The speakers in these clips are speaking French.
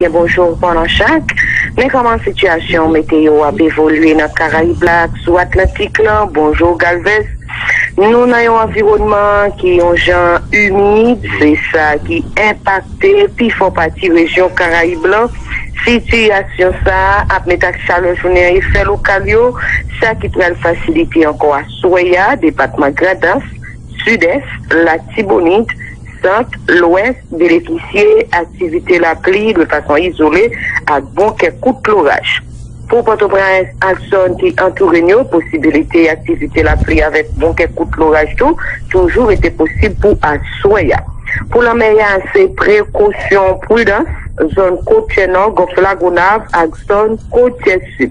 Bien bonjour pendant. Mais comment situation météo a évolué dans Caraïbes sous Atlantique là? Bonjour Galvez. Nous avons un environnement qui est humide, c'est ça qui impacté, puis faut partie région Caraïbes là. Situation ça, a mettre chaleur journée effet local ça qui pourrait faciliter encore à Soya, département Gradas, Sud-Est, la Tibonite, l'ouest, bénéficier activité la pluie de façon isolée à bon coup de chlorage. Pour Port-au-Prince, zone qui entoure nous, possibilité activité la pluie avec bon de chlorage tout, toujours était possible pour Soya. Pour la prudence, zone côtière nord, gonfle lagunave, ak zone côtière sud.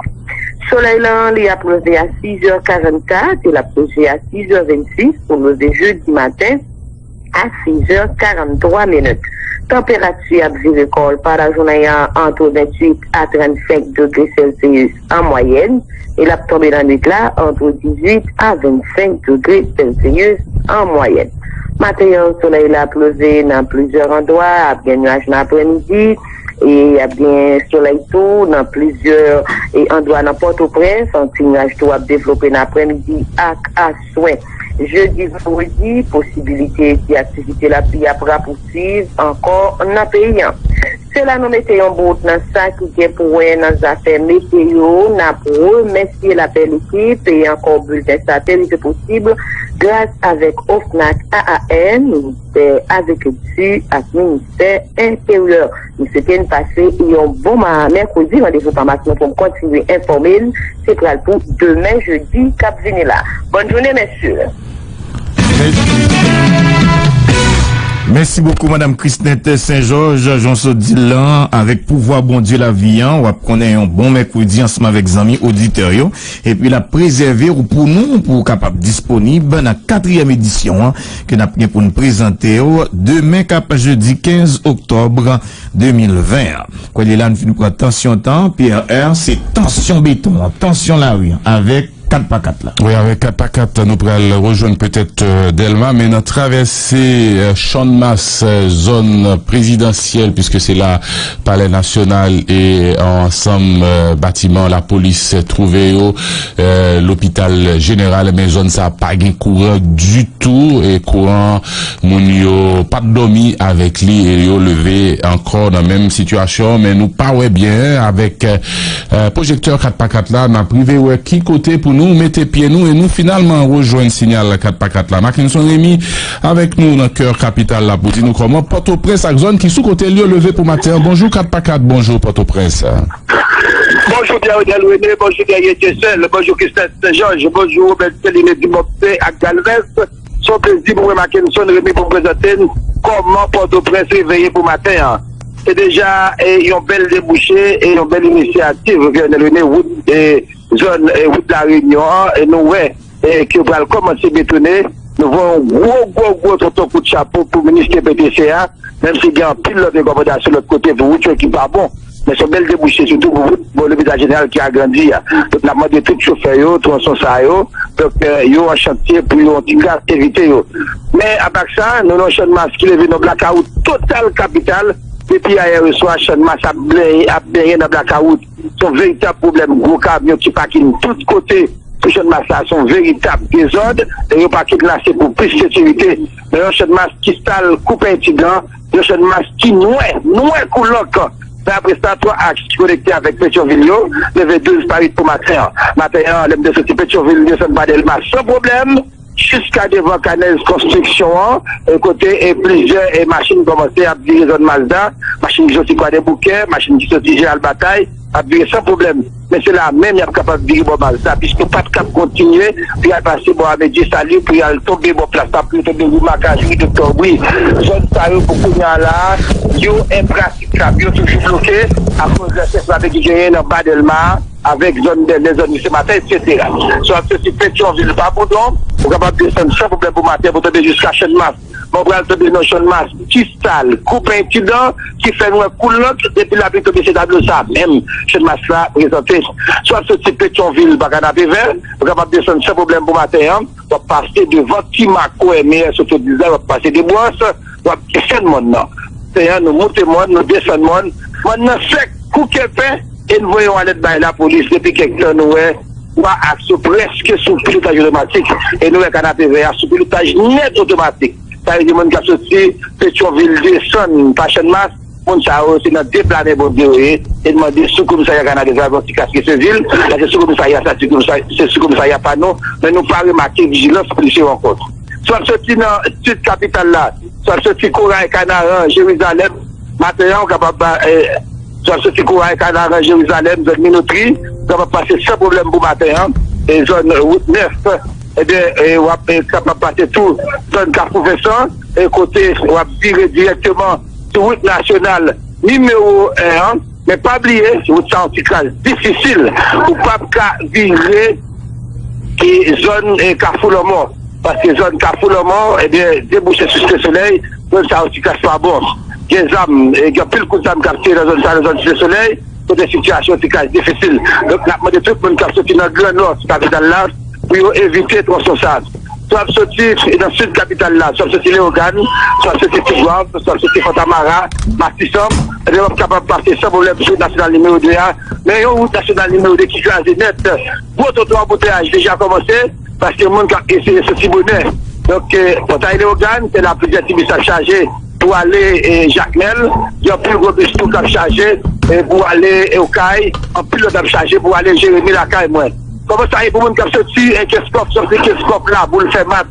Soleil là, il a pleuvé à 6h44 et la pleuvé à 6h26 pour le jeudi matin à 6h43 minutes. Température à Viricole par la journée entre 28 à 35 degrés Celsius en moyenne et la tombée dans nuit entre 18 à 25 degrés Celsius en moyenne. Matin, soleil là pleuvé dans plusieurs endroits, à bien nuage l'après-midi, et y a bien soleil tout dans plusieurs endroits dans Port-au-Prince, un petit nuage tout a développé dans l'après-midi à, à souhait. Jeudi, vendredi, possibilité d'activité la pluie poursuivre encore dans pays. C'est là nous mettons en bout dans ça qui est pour dans les affaires météo, n'a pour remercier la belle équipe et encore bulletin satellite c'est possible grâce avec OFNAC AAN, ministère agriculture et ministère intérieur. Nous s'était passé un bon mercredi, rendez-vous par maintenant pour continuer informer. C'est pour demain jeudi, Cap. Bonne journée, messieurs. Beaucoup, Madame Christinette Saint-Georges, Jean Dilan, avec pouvoir bon Dieu la vie, on va connaître un bon mercredi ensemble avec amis auditeurs, et puis la préserver pour nous, pour capable disponible la quatrième édition, hein, que nous avons pour nous présenter demain, jeudi 15 octobre 2020. Quoi, là, nous finissons attention temps, Pierre R, c'est tension béton, tension la rue, avec 4 par 4 là. Oui, avec 4 par 4, nous pourrons rejoindre peut-être euh, Delma, mais notre traversée euh, champ de masse, euh, zone présidentielle, puisque c'est là, palais national et ensemble bâtiment, la police trouvé au l'hôpital général, mais zone ça pas de courant du tout, et courant, mon pas dormi avec lui, et yo levé encore dans la même situation, mais nous pas bien avec projecteur 4 par 4 là, n'a privé ouais, qui côté pour nous mettez pied nous et nous finalement rejoignons signal 4 par 4 là. Mackinson Rémi avec nous dans le cœur capital là pour dire nous comment Port-au-Prince zone qui sous côté lieu levé pour matin. Bonjour 4 par 4, bonjour Port-au-Prince. Bonjour Gabriel René, bonjour Gabriel Jessel, bonjour Christophe Saint-Georges, bonjour Robert Céline Dimopé à Galvez. Son plaisir pour Mackinson Rémi pour présenter comment Port-au-Prince réveillé pour matin. C'est déjà une belle débouchée et une belle initiative, René, et zone et route de la Réunion, et nous, ouais, et qui va commencer à bétonner. Nous voyons un gros, gros, gros coup de chapeau pour le ministre PTCA, même s'il y a un pile de recommandations de l'autre côté pour route qui pas bon. Mais c'est bel débouché, surtout pour, pour l'hôpital général qui a grandi. Donc, on a demandé tout chauffeur, tout son ça, donc, euh, yo en chantier pour yon activité. Mais à part ça, nous avons un champ de masse qui est dans blackout total capital. Depuis hier soir, champ de masse a bien dans blackout. Son véritable problème, gros camion qui parking côtés. Ce champ de masse là, son véritable désordre. Et yon parking là, c'est pour plus de sécurité. Mais un champ de masse qui stalle, coupe un blanc. Un champ de masse qui noue, noue couloc. Après ça, trois axes connectés avec Pétionville, levé 12 Paris pour matin. Matin, l'aime de ce Pétionville, de Badelma, sans problème jusqu'à devant Canès Construction, et côté et plusieurs et machines commencé à virer zone Mazda, machines qui sont quoi des bouquets, machines qui sont à la bataille, à virer sans problème. Mais c'est là même, il y a capable de virer bon Mazda, puisque pas de cap continuer, puis à passer bon avec des salut, puis à tomber bon place, puis tomber au macage, oui, docteur, zone ça, beaucoup de là, yo impraticable, yo toujours bloqué, à cause de ce avec qui j'ai dans Badelma, avec zone des zones ce matin, etc. Soit ceci Pétionville, pas pour donc, pour capable de descendre sans problème pour matin, pour tomber jusqu'à Chêne-Masse. Mon bras tomber dans Chêne-Masse, qui stale, coupe un petit dent, qui fait un coulotte, depuis la pluie tomber ça, même Chêne-Masse là, présenté. Soit ceci Pétionville, pas canapé vert, pour capable de descendre sans problème pour matin, hein, pour passer devant Timaco et meilleur surtout 10 pour passer des le monde, non. C'est nous montons nous Maintenant, coup qu'elle fait, et nous voyons aller dans la police depuis quelques temps, nous, kwa ak sou preske sou pilotaj otomatik e nou e kanate ve a sou pilotaj net otomatik. Sa yon moun kap soti Petroville de Son, Passion Mass, moun sa ou se nan deplane bon dewe e dman de sou komisaya kanade zavon si kaske se vil, la se sou komisaya sa se sou komisaya pa nou, men nou pa remake vigilans polise wankot. Swa soti nan sud kapital la, swa soti Koura e Kanaran, Jerizalem, materyan ou kapap ba, swa soti Koura e Kanaran, Jerizalem, zon minotri, kapap pase se problem pou materyan e zon wout nef e wap kapap pase tou zon kapou fesan e kote wap vire direktman route nationale numéro 1, mais pas oublier, route centrale difficile, ou pas virer qui zone Carrefour le mort. Parce que zone Carrefour mort, eh bien, déboucher sur ce soleil, zone centrale pas bon. Il y a des âmes, il y a plus de coups d'âmes captés la des situations difficiles. Donc, la demandé tout le monde qui a sorti dans le grand nord, capitale là, pour éviter trop sable soit sorti dans le sud capital là, soit sorti Léogane, soit sorti Tigouave, soit sorti Fontamara, Mastissom, et on capable de passer sans problème sur le national numéro 2 Mais une route nationale numéro 2 qui crase net, tout embouteillage déjà commencé, parce que le monde a essayé de se bonnet. Donc, euh, pour aller Léogane, c'est la plus à chargée pour aller et Jacques-Mel, il y a plus gros bus tout chargé pour aller au CAI, en plus de chargé pour aller Jérémy la CAI moins. Comment ça y est pour moun kap soti, et qu'est-ce qu'on sorti, qu'est-ce là, pour le faire mat,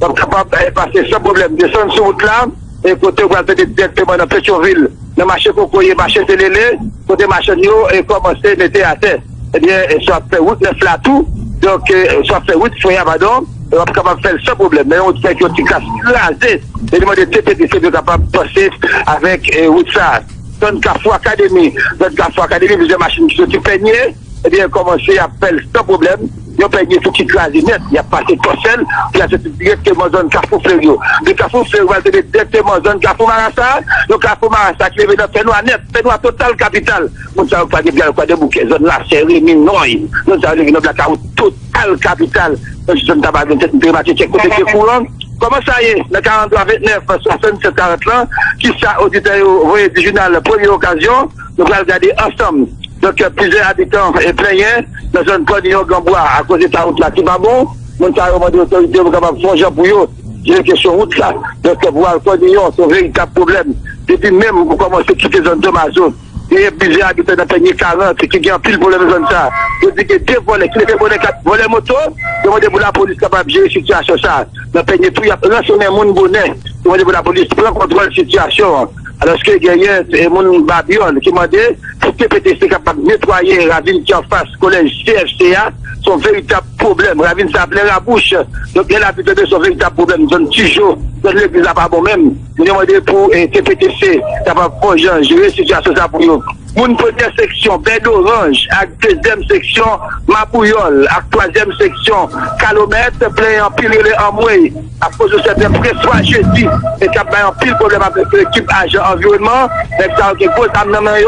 donc capable de passer sans problème. Descendre sur route là, et côté où vous directement dans Pétionville, le marché Cocoyer, marché Télélé, côté marché Nio, et commencer à mettre à terre. Eh bien, ça fait route neuf là tout, donc ça fait route soya pardon, on est capable de faire sans problème. Mais on fait tu casses rasé, et demander TPTC de capable de passer avec route ça. Donne Carrefour Académie, donne Carrefour Académie, vous avez machine qui se peigner, eh bien, commencé à faire sans problème. Ont payé tout qui crase net. Il y a passé Torsel, puis il a directement zone Carrefour Fleurio. Le Carrefour Fleurio va être directement zone Carrefour Marassa. Le Carrefour Marassa qui est dans Fenois net, Fenois total capital. Nous ne savons pas de bien quoi de bouquet. Zone là, c'est Rémi Noy. Nous savons que la carotte total capital. Donc, zone tabac, une thématique côté courant. Comment ça y est, le 43 29 67 40 là, qui ça, auditeur, vous voyez, du journal, première occasion, nous allons regarder ensemble Donc, euh, plusieurs habitants et plaignants, dans la zone Pognon Gambois à cause de ta route là qui va bon. Mon ta demandé aux autorités pour capable songer pour eux. J'ai une question route là. Donc, euh, pour Pognon, c'est un véritable problème. Depuis même vous commencez à quitter la zone de ma zone, il y a plusieurs habitants dans Pognon 40 qui ont pile problème dans zone ça. Je dis que deux volets, qui ont volé quatre volets moto, demandez pour la police capable de gérer la situation ça. Dans Pognon, tout, il y a plein de monde bonnet. Demandez pour la police prendre contrôle de la situation. Alors, ce qu'il y c'est mon babion qui m'a dit, pour que PTC capable de nettoyer la ville qui en face collège CFCA, son véritable problème. Ville s'appelait la bouche. Donc elle a vu de son véritable problème. Donne toujours, donne l'église pas bon même. Je demandé pour TPTC, capable de gérer la situation ça pour nous. Moun première section, bed orange, avec deuxième section, Mapouyol, avec troisième section, Calomètre, plein en pile en mouille, à cause de cette pression jeudi, et qu'il y a un pile problème avec l'équipe agent environnement, mais ça a cause d'amener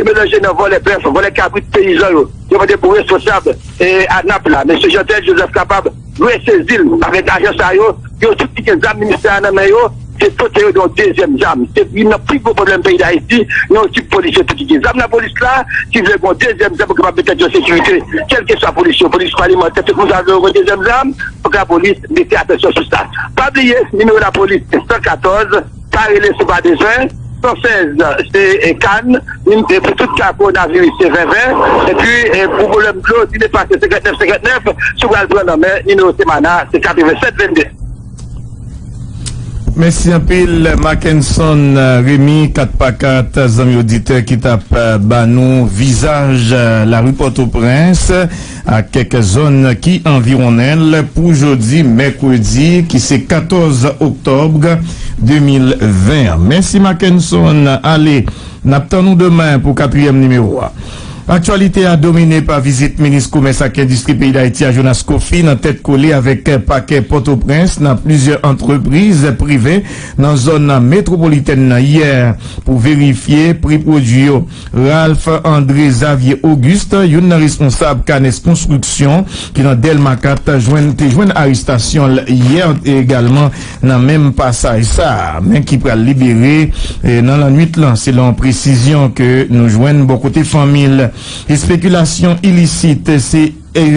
et mélanger dans volet bref, volet cabrit paysan, je vais pour responsable, et à Naples, là, M. Jantel Joseph capable, de saisir avec l'agence ça, yo, yo, tout ce qui est administrateur, c'est tout dans deuxième jam. Il n'y a plus de problème pays d'Haïti, y a aussi police qui dit. la police là, qui veut une deuxième jam pour mettre de sécurité, quelle que soit la police, police parlementaire, tout vous avez une deuxième jam pour que la police mette attention sur ça. Pas oublier, numéro de la police, c'est 114, parler sur pas des 116, c'est Cannes, pour tout cas coronavirus, c'est 2020, et puis pour le problème de il est passé 59-59, sur le plan mais numéro de Semana, c'est 87-22. Merci un peu, Mackinson Rémi 4x4, amis auditeurs qui tapent banou visage la rue Port-au-Prince à quelques zones qui environnent pour aujourd'hui, mercredi, qui c'est 14 octobre 2020. Merci Mackinson. Allez, n'attendons demain pour quatrième numéro. Aktualite a domine pa vizit Menis Koumes ak Industri Pays d'Haïti a Jonas Kofi nan tèt kolé avèk pakè Port-au-Prince nan plizè entreprise privé nan zon nan metropolitèn nan yè pou verifiye pripodyo. Ralph André Xavier Auguste yon nan responsab Kanes Konstruksyon ki nan Delmakat te jwen aristasyon yè egalman nan mèm pasaj sa men ki pral libere nan lan 8 lan se lan presisyon ke nou jwen bo kote famil E spekulasyon ilisite, se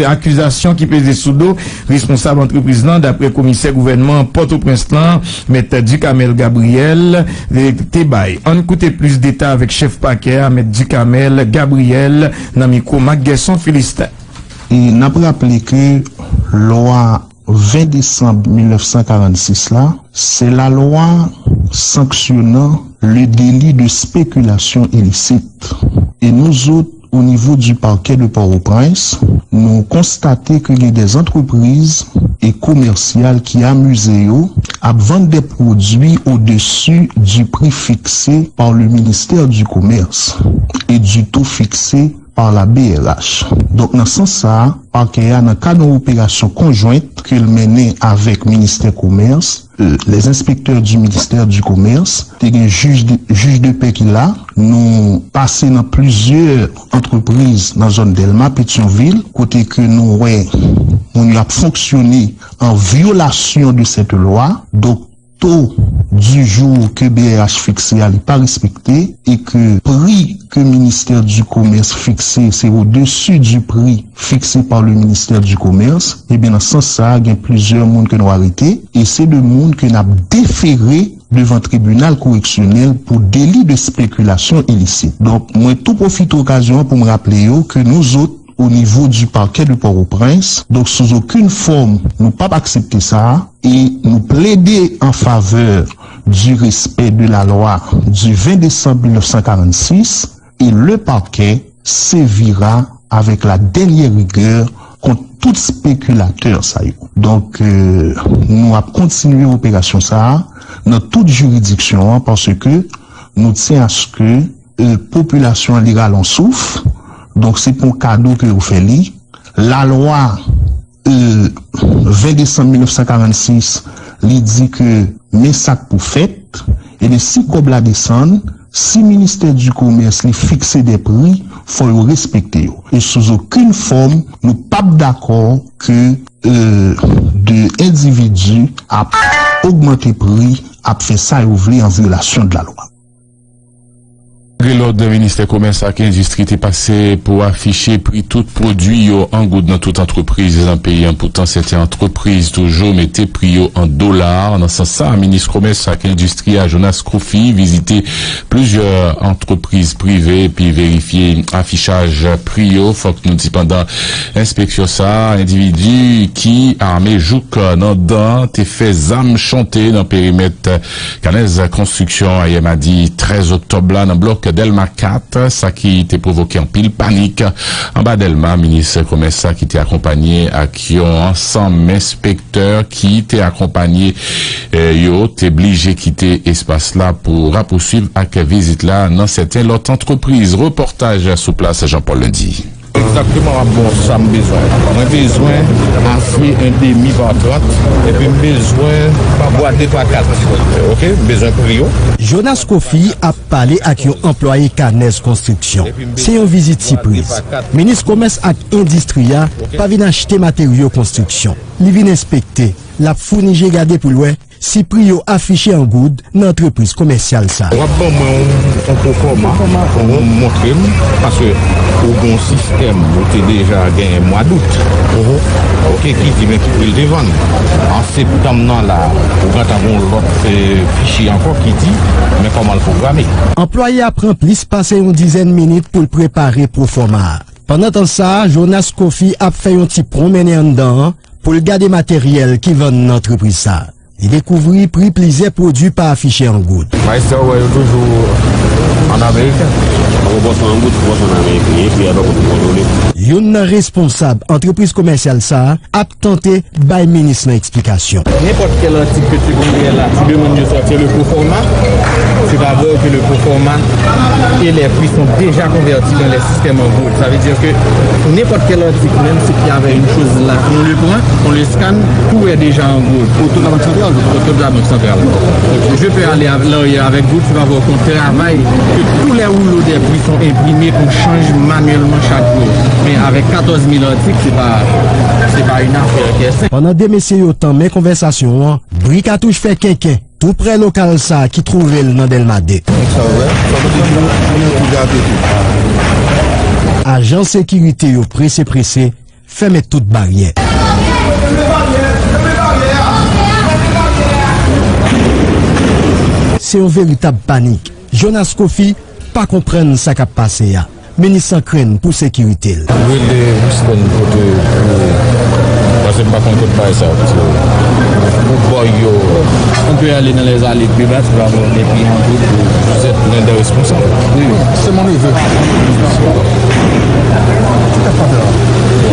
akuzasyon ki peze sou do, responsable entreprise dapre komisè gouvernement Port-au-Prince-Lan, mette Dukamel Gabriel, te bay. An koute plus deta avek chef paker, mette Dukamel Gabriel, namiko Maggesson Filistin. Napre aplike lwa 20 Desembre 1946 la, se la lwa sanksyonant le deli de spekulasyon ilisite. E nou zout au niveau du parquet de Port-au-Prince, nous constatons qu'il y a des entreprises et commerciales qui amusent à vendre des produits au-dessus du prix fixé par le ministère du Commerce et du taux fixé par la BRH. Donc, dans ce sens, parquet a dans cas d'opération conjointe qu'il menait avec le ministère du Commerce, euh, les inspecteurs du ministère du Commerce, des juges de paix qu'il a, nous passé dans plusieurs entreprises dans la zone d'Elma, Pétionville, côté que nous, ouais, on a fonctionné en violation de cette loi. Donc, du jour que BRH fixé n'est pas respecté et que prix que le ministère du Commerce fixé, c'est au-dessus du prix fixé par le ministère du Commerce, et eh bien dans ce sens, il y a plusieurs mondes que nous arrêté et c'est le monde que nous avons déféré devant tribunal correctionnel pour délit de spéculation illicite. Donc, moi, tout profite d'occasion pour me rappeler que nous autres, au niveau du parquet de Port-au-Prince. Donc, sous aucune forme, nous pas accepter ça et nous plaider en faveur du respect de la loi du 20 décembre 1946 et le parquet sévira avec la dernière rigueur contre tout spéculateur ça Donc, euh, nous avons continué l'opération ça dans toute juridiction parce que nous tient à ce que la euh, population légale en souffre Donc, c'est pour cadeau que vous faites La loi euh, 20 décembre 1946, li di ke mesak pou fèt, e de si kob la desan, si Ministèr du Komers li fikse de pri, fò yo respekte yo. E souz akoun fòm, nou pap d'akor ke euh, de individu ap augmente pri ap fè sa yo vle an violasyon de la lwa. L'ordre de ministère commerce ak industrie te passe pou affiche pri tout produit yo an gout nan tout entreprise en pays. Pourtant, c'était entreprise toujou mette pri yo an dolar. Nan sa sa, ministre commerce ak industrie a Jonas Kroufi vizite plusieurs entreprises privées pi verifiye affichage pri yo. Fok nou di pandan inspeksyon sa, individu ki arme jouk nan dan te fe zam chante nan perimet kanez konstruksyon a Yemadi 13 otobla nan blok Delma 4, sa ki te provoke an pil panik. An ba Delma, Ministre Komesa ki te akompanye ak yon ansan menspekteur ki te akompanye euh, yo te blije ki te espas la pou rapousiv ak vizit la nan seten lot antreprise. Reportaj sou plas Jean-Paul Lendy. Exactement à bon ça me besoin. Moi besoin assez un demi par 30 et puis besoin pas boire boîte par 4. OK, besoin pour Jonas Kofi a parlé avec un employé Canes Construction. C'est une visite surprise. Ministre Commerce et Industrie pas venu acheter matériaux construction. Il vient inspecter, l'a fourni gardé pour loin si pri yo afiche an goud nan entreprise komersyal sa. Wap ban mwen an konforma, an mwen montrem, paswe ou bon sistem ou te deja gen mwa dout. Ok, ki di men ki pou l devan. An septem nan la, ou gata bon lot fichi anko ki di, men koman l programe. Employe apren plis pase yon dizen minute pou l prepare pro forma. Pendant an sa, Jonas Kofi ap fè yon ti promene an dan pou l gade materyel ki ven nan entreprise sa. Il découvrit prix plaisir produit pas affiché en goutte. Maïster, ouais, toujours en Amérique. yon nan responsab entreprise komensyal sa ap tante bay menis nan eksplikasyon. Nèpot ke lantik ke ti gounye la, si deman yo sorti le pou format, se va vè ke le pou format et les fruits sont déjà convertis dans les systèmes en boule. Ça veut dire que n'importe quel article, même si il y avait une chose là, on le prend, on le scanne, tout est déjà en boule. Autour de la banque centrale, autour de la banque centrale. Donc, je peux aller là avec vous, tu vas voir qu'on travaille, que tous les rouleaux des fruits sont imprimés, qu'on change manuellement chaque jour. Mais mais avec 14 000 articles, c'est pas, c'est pas une affaire qui est simple. Pendant des messieurs yo temps mes conversations, hein, Bricatouche fait quelqu'un. Tout près local ça qui trouvait le nom d'Elmadé. Agent sécurité yo pressé pressé, fermez toute barrière. C'est une véritable panique. Jonas Kofi pas comprendre ça qui a passé. Meni san kren pou sekirite l. Wele Houston kote Pase mpa kon kote bay sa Mpo boy yo. On peut aller dans les allées route Vous êtes l'un des responsables. C'est mon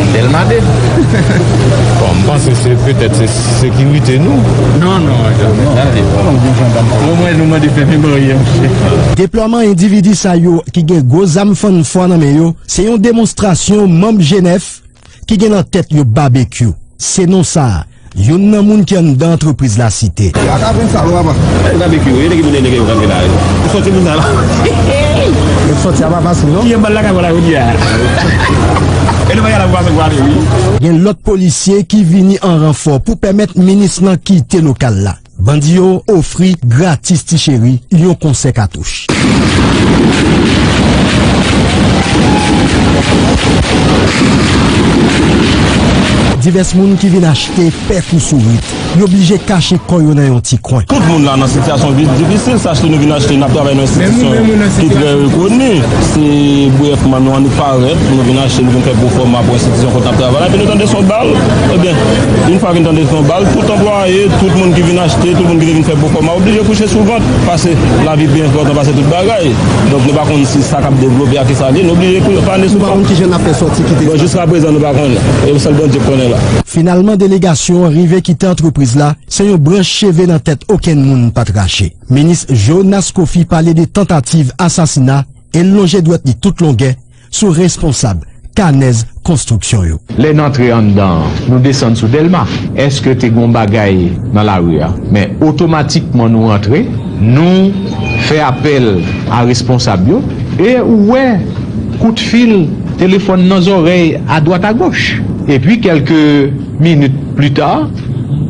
neveu. Delmade Bon, mpense c'est peut-être c'est sécurité nous Non, non, Au moins nous m'a dit fait mémoire Deploman individi sa yo gozam fon fon nan men yo, se yon demonstrasyon mamb Genève ki gen nan tet yo barbecue. Se non sa, yon nan moun ki an dan entreprise la site. Barbecue, yene ki mounen nege yo kante la Ou soti moun sa la Yon bal la ka wala ou diya E nou bayan la wak se kwa de oui Gen lot polisye ki vini an renfor pou pemet menis nan kite lokal la. Bandi yo ofri gratis ti chéri yon konsek atouche. Divers moun ki vin achete pef ou souwit, yo oblije kache koyo nan yon ti kwen. Tout moun la nan sityasyon divisil, sache nou vin achete nan travay nan sityasyon ki tre rekoni. Se bou man nou an nou paret, nou vin achete nou vin fè pou forma pou sityasyon kontan travay. Ape nou tande son bal, eh ebyen, yon fwa vin nou tande son bal, tout employe, tout moun ki vin achete, tout moun ki vin fè pou forma, oblije kouche sou vant, pase la vi bien fòt, pase tout bagay. Donk nou bakon si sa kap devlopi a ki sa li, nou oblije kouche fande souvent. Nou bakon ki jen apre sorti ki te. Bon, jiska prezan nou bakon, e ou sel bon di konen. la. Finalman, delegasyon rive kite antreprise la, se yon branche cheve nan tet oken moun patrache. Menis Jonas Kofi pale de tentative asasina el longe dwet ni tout longe sou responsab kanez konstruksyon yo. Le nantre an dan, nou desen sou Delma. Eske te gon bagay nan la ouya. Men, otomatikman nou rentre, nou fe apel a responsab yo. E ouwe, kout fil telefon nan zorey a doat a goch. E pi kelke minute plu ta,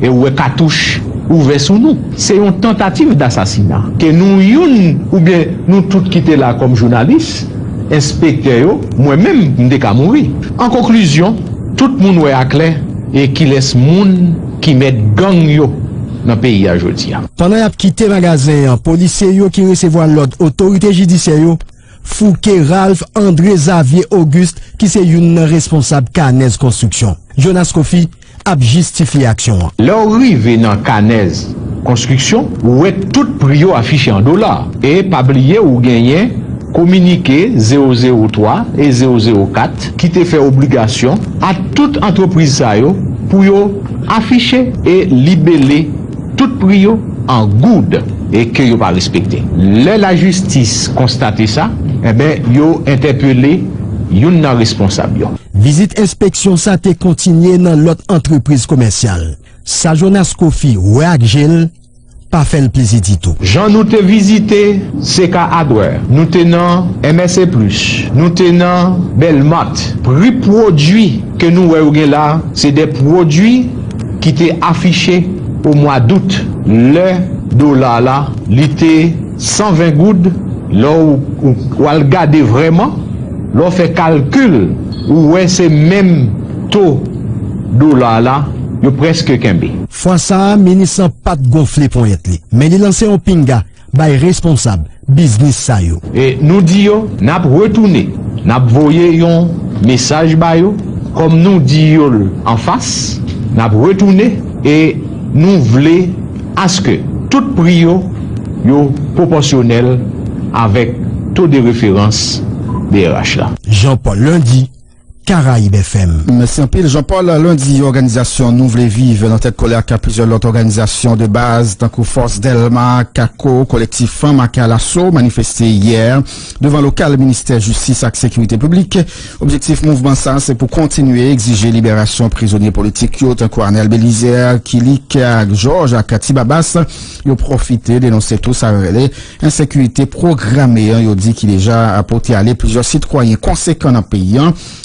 e ouwe katouche ouve sou nou. Se yon tentative d'assasina. Ke nou youn, ou bien nou tout kite la kom jounalist, inspekte yo, mwen men mde ka mouri. En konkluzyon, tout moun we akle, e ki les moun ki met gang yo nan peyi a jodi ya. Panan ap kite magazen an, polisye yo ki resevo an Fouke Ralph André Xavier Auguste ki se yon nan responsab Kanez Konstruksyon. Jonas Kofi ap justifi aksyon an. Le ou rive nan Kanez Konstruksyon, ou e tout priyo afiche an dolar. E pabliye ou genyen komunike 003 e 004 ki te fe obligasyon a tout antropriz sa yo pou yo afiche e libele tout pri yo an goud e ke yo pa respekte. Le la justis konstate sa, e eh ben yo interpele yon nan responsab yo. Vizit inspeksyon sa te kontinye nan lot entreprise komensyal. Sa Jonas Kofi wè ak jel, pa fel plizi ditou. Jan nou te vizite Seka Adware, nou te nan MSC+, nou te nan Belmont. Pri prodwi ke nou wè ou gen la, se de prodwi ki te afiche au mois d'août, le dollar là, il était 120 gouttes. Là où on regarde vraiment, là on fait calcul, où est ce même taux dollar là, yo preske kembe. Fransa, menisan pat gonfle pon yet li, men li lanse yon pinga bay responsab, biznis sa yo. E nou di yo, nap retoune, nap voye yon mesaj bay yo, kom nou di yo an fas, nap retoune, e nou vle aske tout priyo yo proporsyonel avek to de referans de RH. Jean-Paul Lundi, Caraïbes FM. Merci un. Jean-Paul, lundi, organisation Nouvelle Vive, dans tête colère qu'à plusieurs autres organisations de base, tant que Force Delma, CACO, collectif Femme à l'assaut, manifesté hier devant local ministère Justice et Sécurité publique. Objectif mouvement ça, c'est pour continuer à exiger libération prisonniers politiques, tant que Arnel Kilik, Georges, Akati Babas, ils ont profité, dénoncer tout ça, insécurité programmée, ils ont dit qu'il déjà apporté aller plusieurs citoyens conséquents dans le pays.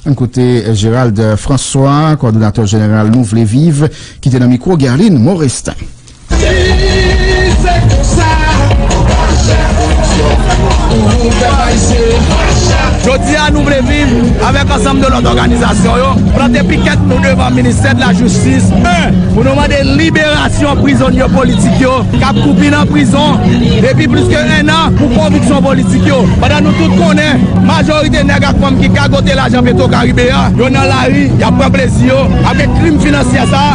Un côté Gérald François, coordonnateur général Nouvelle Vive, qui était dans le micro, Garline Morestin. Jodi a nou vle viv avèk ansam de lot organizasyon yo, Prante piket nou devan Ministè de la Justice. Un, pou nou mande liberasyon prizon yo politik yo, kap koupi nan prizon, depi plus ke en an pou konviksyon politik yo. Padan nou tout konen, majorite neg ak pwam ki kagote la janveto Karibéa, yo nan la ri, ya preplesi yo, avèk krim finansye sa,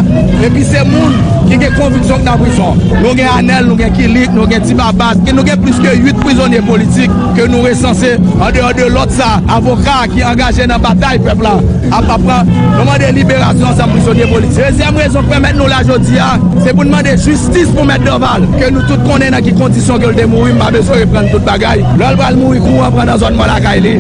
epi se moun ki gen konviksyon nan prizon. Nou gen Anel, nou gen Kilik, nou gen Tibabas, nou gen plus ke 8 prizonye politik ke nou resanse an de an de lot sa, avoka ki angaje nan batay pepla, ap ap pran, nou mande liberasyon sa prisonye polis. Rezem rezon pou mèt nou la jodi ya, se pou nman de justice pou mèt doval, ke nou tout konen nan ki kondisyon ke l de moui, mba beso repren tout bagay. Lèl bral moui kou an pran nan zon mou la kay li,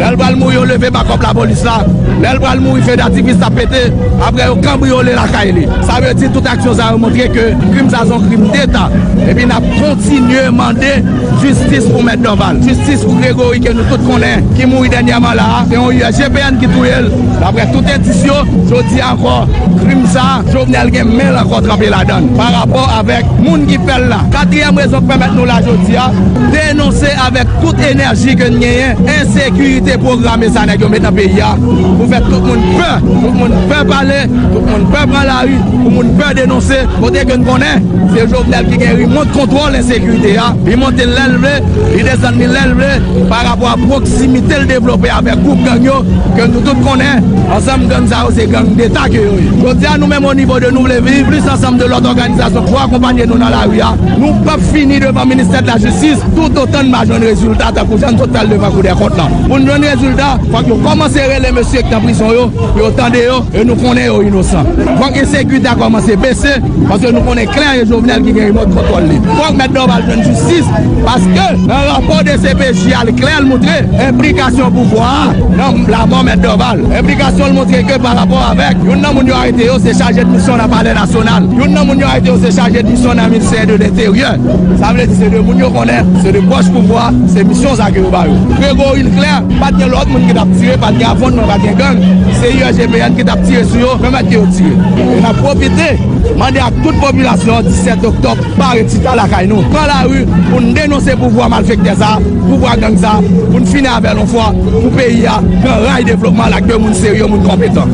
lèl bral moui yo leve bakop la polis la, lèl bral moui fè dativist a pete, apre yo le la kay li. Sa ve di tout aksyon sa remontre ke krim sa zon krim d'Etat, epi na kontinye mande justice pou mèt doval. Justice pou Grégory ke nou tout konen, ki ki mouri denyaman la, se yon USGPN ki tou el. Dapre tout etisyon, jodi ankon krim sa, jovenel gen men ankon trape la dan. Par rapport avek moun ki fel la. Katriyem rezon premet nou la jodi a, denonse avek tout enerji ke nyeyen, ensekurite programe sa negyo men nan peyi a. Pou fet tout moun pe, tout moun pe pale, tout moun pe pran la ri, tout moun pe denonse, kote gen konen, se jovenel ki gen remonte kontrol ensekurite a. Remonte lelve, li desanmi lelve, par rapport a proksimite tel devlopè avè koup gang yo, ke nou tout konè, ansam gang sa ou se gang d'Etat ke yo. Kote a nou mèm ou nivou de nou vle viv, plus ansam de lot organizasyon pou akompanyè nou nan la ouya, nou pap fini devan Ministèr de la Justice, tout otan ma joun rezultat akou jan total devan kou de kont lan. Pou nou joun rezultat, fwa ki yo komanse re le monsye ki nan prison yo, yo tande yo, e nou konè yo inosan. Fwa ki sekwite a komanse bese, paske nou konè kler e jovenel ki gen yon mot kontrol li. Fwa ki mèd do val joun justice, paske an rapor de CPJ al kler moutre, implik implikasyon pouvoi nan la mò mèd doval. Implikasyon l montre ke par rapport avèk, yon nan moun yo arete yo se chaje de misyon nan pale nasyonal. Yon nan moun yo arete yo se chaje de misyon nan minister de l'interieur. Sa vle di se de moun yo konè, se de poch pouvoi, se misyon sa ki yo barou. Prego yon kler, pat gen lòt moun ki tap tire, pat gen avon moun pat gen gang, se yon GPN ki tap tire sou yo, mè mè ki yo tire. Yon ap profite Mande a tout populasyon 17 oktob par etita lakay nou. Pran la ru pou nou denonse pouvwa malfekte sa, pouvwa gang sa, pou nou fina avè non fwa, pou peyi ya, pou ray devlopman lak de moun seryo, moun kompetan.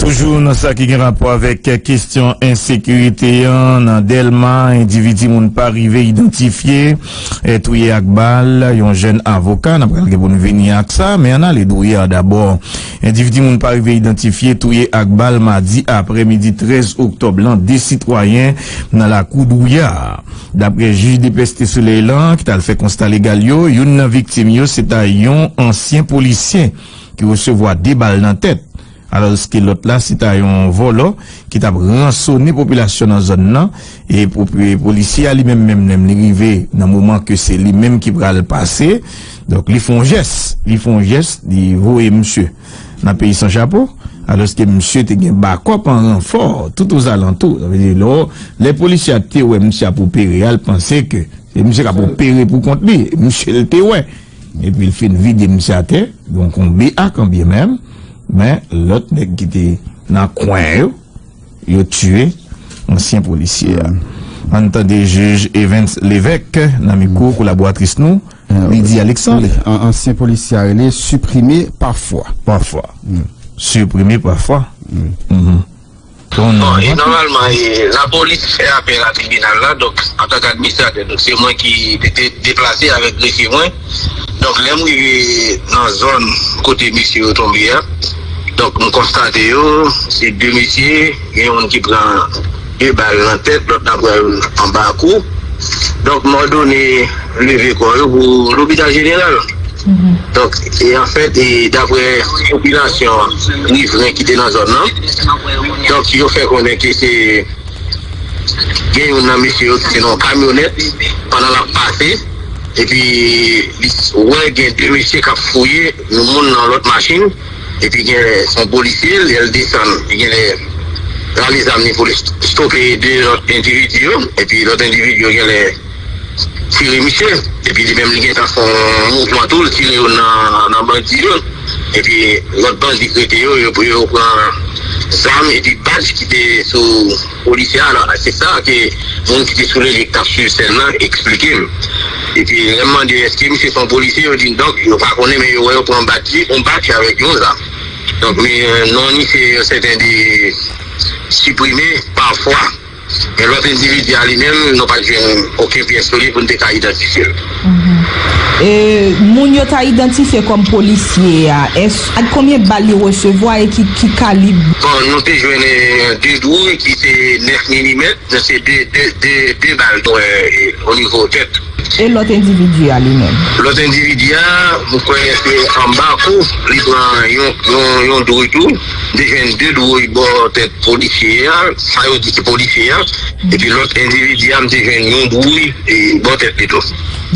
Toujou nan sa ki gen rapor avek kestyon insekurite yon nan Delma, individi moun pa rive identifiye, etouye akbal, yon jen avoka, nan pral gen nou veni ak sa, men an ale douye a dabor. Individi moun pa rive identifiye, etouye akbal, madi apre midi 13 oktob lan, de sitwayen nan la kou douye a. Dapre juj de peste sole lan, ki tal fe konsta legal yo, yon nan viktim yo, se ta yon ansyen polisyen ki resevo a debal nan tet. Alor ske lot la, si ta yon volo ki ta ransone populasyon nan zon nan, e polisi a li menm menm nem li rive nan mouman ke se li menm ki pral pase donk li fon jes li fon jes, li voe msye nan peyi san chapo alor ske msye te gen bakop an renfor tout ou zalantou le polisi a te we msye a pou pere al pense ke msye a pou pere pou kont li msye le te we e pi l fin vide msye a te donk on be ak an bi menm men lot nek gite nan kwen yo, yo tue ansyen polisye ya. An tan de juj Evans Levek, nan mi kou kolaboratris nou, eh, Lidi Alexandre. Ansyen polisye a rele, supprime parfwa. Parfwa. Hmm. Supprime parfwa. Hmm. Mhm. Ton nan. Normalman, la polisye apè la tribunal la, an tak administrate, se mwen ki te deplase avèk grefi mwen, lèm wè nan zon kote misye otombi ya, Donk nou konstate yo, se de misye, gen yon ki pran e bal nan tet, lot nan pran an bakou. Donk mwen doni leve kon yo pou l'hobital general. Mm-hmm. Donk, e an fèt, e dapre popilasyon nivren ki te nan zon nan, donk yo fè konen ki se gen yon nan misyo ki se nan kamyonet, panan la pase, e pi wè gen de misyo kap fouye, nou moun nan lot machin, E pi gen son polisye, el desan, gen le li zamni pou le stoppe de lot individyo, pi lot individyo gen le tire misye, epi di mem li gen tan son mouvman tou, tire yo nan bandi yo, epi lot bandi krete yo, yo pou yo pran zam epi badj ki te sou polisye ala, se sa ke moun ki te sou le li kapsul sen nan, eksplike m. Epi, remman de eske, se son polisye, yo din donk, yo pa konen, men yo wè yo pou an bati, an bati avèk yon zan. Donc, mais euh, non, ni que euh, certains des supprimés, parfois, et l'autre individu à lui-même n'a pas aucune pièce solide pour ne pas identifier. E, moun yo ta identifiye kom polisye ah, ya, ad komye bali resevo e ki, ki kalib? Bon, nou te jwene 2 dwo ki se 9 mm, se 2 bal do e o nivou tet. E lot individya li men? Lot individya, mwen kwenye se an bako, oh, li pran yon dori tou, dejen de dori bo tet polisye, sayo di ki polisye, epi lot individya mwen dejen yon dori bo tet li tou.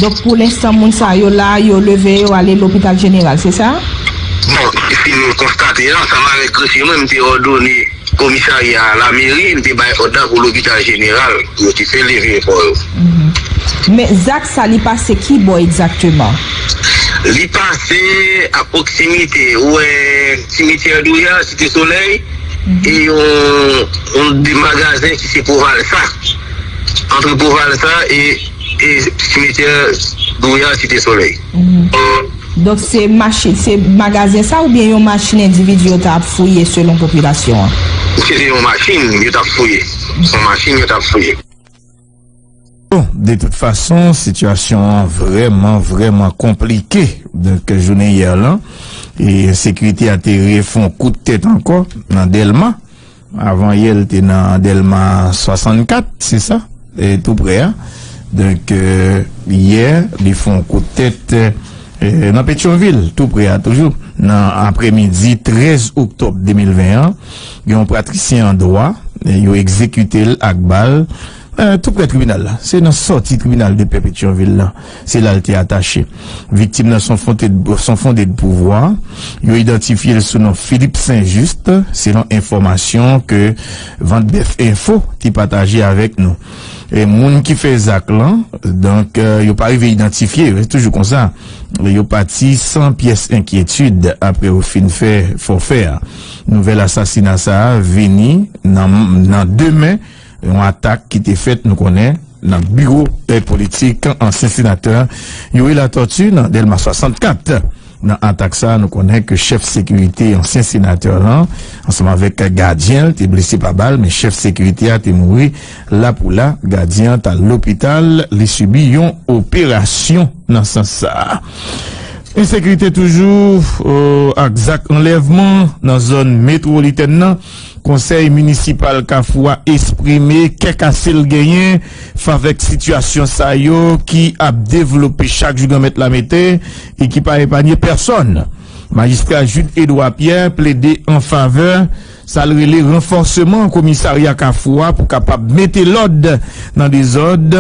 Dok pou l'instant moun sa yo la, yo leve yo ale l'opital general, se sa? Bon, si nou konstate yan, sa man rekresi mwen mte ordoni komisari a la meri, mte bay oda pou l'opital general, yo ti fe leve pou yo. Men zak sa li pase ki bo exakteman? Li pase a proksimite ou euh, e simite Adouya, Siti Soleil mm -hmm. e yon, di magazen ki se pou val sa entre pou val sa e simite Adouya, Siti Soleil mm -hmm. Dok se, se magazen sa ou bien yon machin individu yo ta ap fouye selon populasyon? Se yon machin yo ta ap fouye Son machin yo ta ap fouye De tout fason, situasyon vreman, vreman komplike de ke jounen yer lan. E sekwite a te refon kout tete anko nan Delma. Avan yel te nan Delma 64, se sa, e tout pre. Donk, yer, li fon kout tete nan Petionville, tout pre a toujou. Nan apremidi 13 oktob 2021, yon pratrisyen doa, yon ekzekute l akbal. Euh, tout prè tribunal la, se nan sorti tribunal de Perpetuanville la, se la lte atache. Victime nan son fondé de pouvoi, yo identifiye sou nan Philippe Saint-Just, se nan informasyon ke Vandebef Info ti pataje avek nou. E moun ki fe zak lan, donk yo parive identifiye, toujou kon sa, yo pati san piyes enkyetude apre ou fin fe forfe. Nouvel asasina sa veni nan demen yon atak ki te fet nou konen nan bureau politik ansen senateur la tortue nan Delma 64 nan atak sa nou konen ke chef sekurite ansen senateur lan anseman vek gadyen te blisi pa bal men chef sekurite a te moui la pou la gadyen ta l'opital li subi yon operasyon nan san sa yon sekurite toujou ak zak enleveman nan zon metropoliten nan Konsey municipal Kafwa esprime kek asel genyen favek situasyon sa yo ki ap devlope chak jugan met la mette e ki pa epanye person. Magistra Jude Edouard Pierre ple de en faveur salre le renforseman komisaria Kafwa pou kapap mette lod nan de zod.